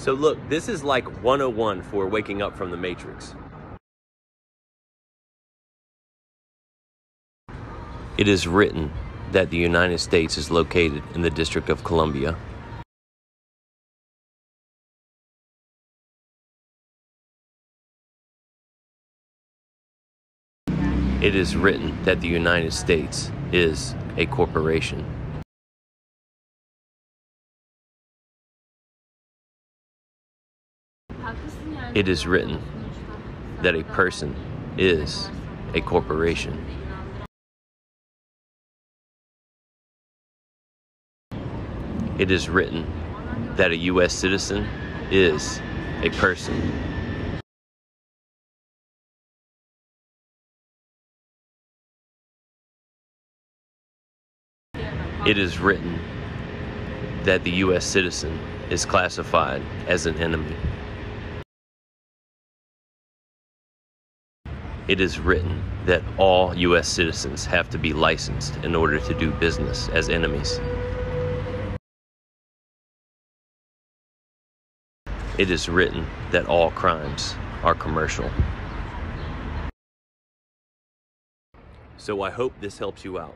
So look, this is like 101 for waking up from the Matrix. It is written that the United States is located in the District of Columbia. It is written that the United States is a corporation. It is written that a person is a corporation. It is written that a U.S. citizen is a person. It is written that the U.S. citizen is classified as an enemy. It is written that all U.S. citizens have to be licensed in order to do business as enemies. It is written that all crimes are commercial. So I hope this helps you out.